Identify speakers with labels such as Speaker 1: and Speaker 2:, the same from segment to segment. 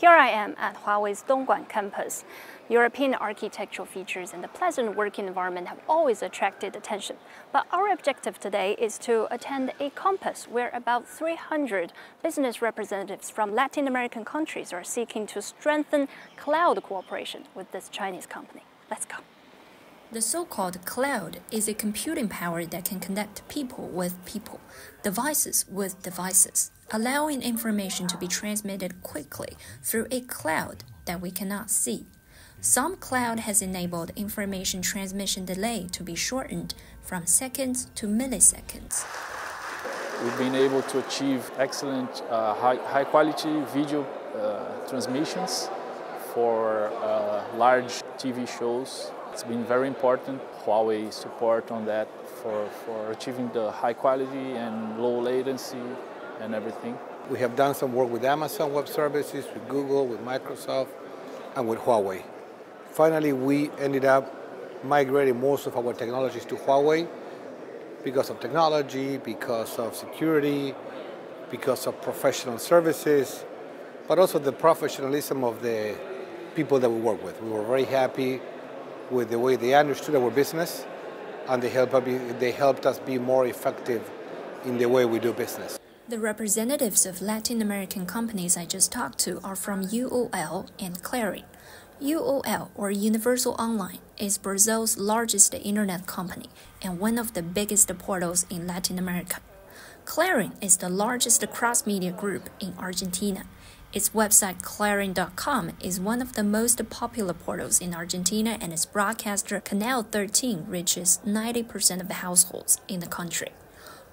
Speaker 1: Here I am at Huawei's Dongguan campus. European architectural features and the pleasant working environment have always attracted attention. But our objective today is to attend a campus where about 300 business representatives from Latin American countries are seeking to strengthen cloud cooperation with this Chinese company. Let's go. The so-called cloud is a computing power that can connect people with people, devices with devices, allowing information to be transmitted quickly through a cloud that we cannot see. Some cloud has enabled information transmission delay to be shortened from seconds to milliseconds.
Speaker 2: We've been able to achieve excellent uh, high, high quality video uh, transmissions for uh, large TV shows it's been very important, Huawei support on that for, for achieving the high quality and low latency and everything.
Speaker 3: We have done some work with Amazon Web Services, with Google, with Microsoft, and with Huawei. Finally, we ended up migrating most of our technologies to Huawei because of technology, because of security, because of professional services, but also the professionalism of the people that we work with. We were very happy with the way they understood our business and they helped, they helped us be more effective in the way we do business.
Speaker 1: The representatives of Latin American companies I just talked to are from UOL and Clarin. UOL, or Universal Online, is Brazil's largest internet company and one of the biggest portals in Latin America. Clarin is the largest cross media group in Argentina its website clarin.com is one of the most popular portals in Argentina and its broadcaster Canal 13 reaches 90% of the households in the country.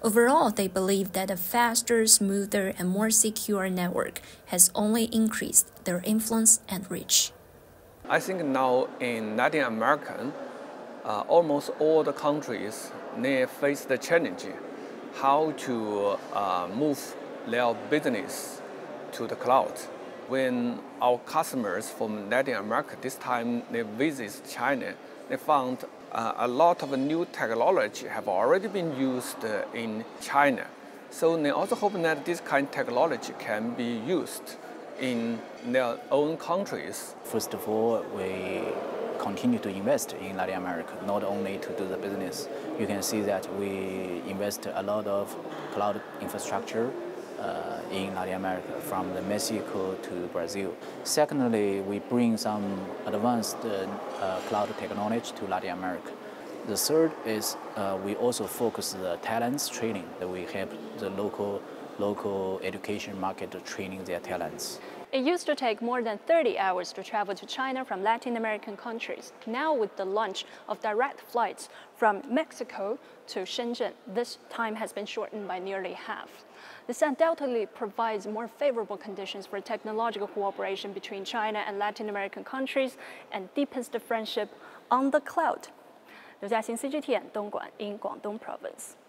Speaker 1: Overall, they believe that a faster, smoother, and more secure network has only increased their influence and reach.
Speaker 4: I think now in Latin America, uh, almost all the countries they face the challenge how to uh, move their business to the cloud. When our customers from Latin America this time they visit China, they found uh, a lot of new technology have already been used uh, in China. So they also hope that this kind of technology can be used in their own countries.
Speaker 5: First of all, we continue to invest in Latin America, not only to do the business. You can see that we invest a lot of cloud infrastructure uh, in Latin America, from the Mexico to Brazil. Secondly, we bring some advanced uh, cloud technology to Latin America. The third is uh, we also focus the talents training that we help the local local education market training their talents.
Speaker 1: It used to take more than 30 hours to travel to China from Latin American countries. Now with the launch of direct flights from Mexico to Shenzhen, this time has been shortened by nearly half. This undoubtedly provides more favorable conditions for technological cooperation between China and Latin American countries and deepens the friendship on the cloud. 刘嘉欣，CGTN Dongguan in Guangdong Province。